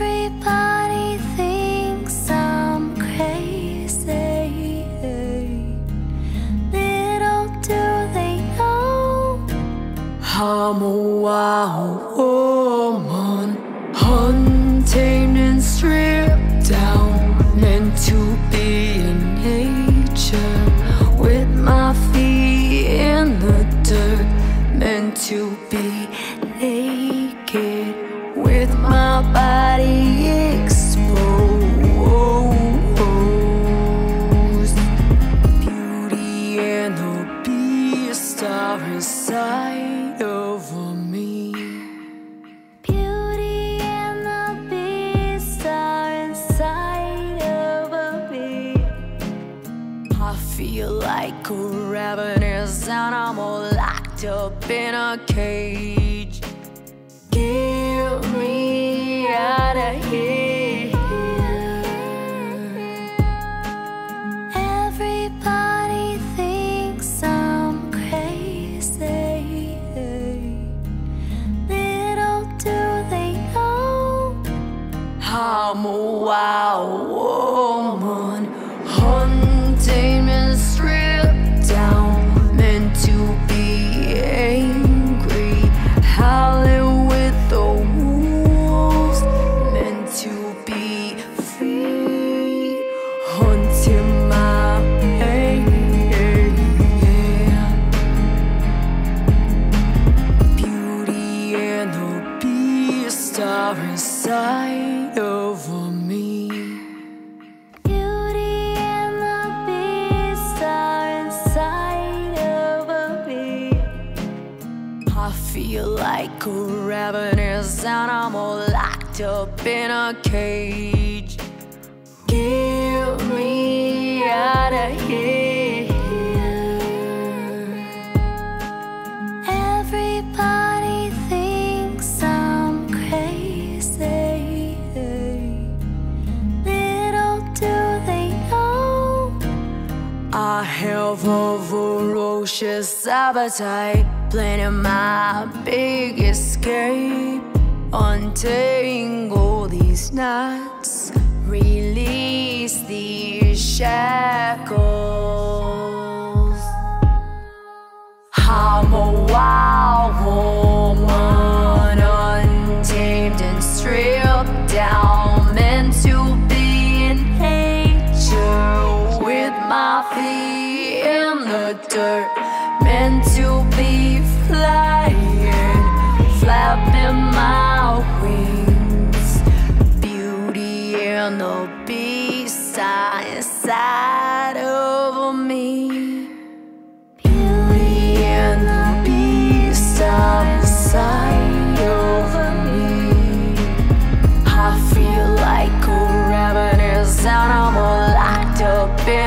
Everybody thinks I'm crazy. Little do they know I'm a wild woman, hunting and stripped down, meant to be in nature with my feet in the dirt, meant to my body exposed. Beauty and the beast are inside me. Beauty and the beast are inside me. I feel like a ravenous animal locked up in a cage. Of me. beauty and the beast are inside of me. I feel like a ravenous animal locked up in a cage. Get me out of here. I have a ferocious appetite, planning my big escape. Untangle these knots, release these shackles. I'm a wild meant to be flying, flapping my wings. Beauty and the beast are inside of me. Beauty and the beast me. I feel like a animal locked up in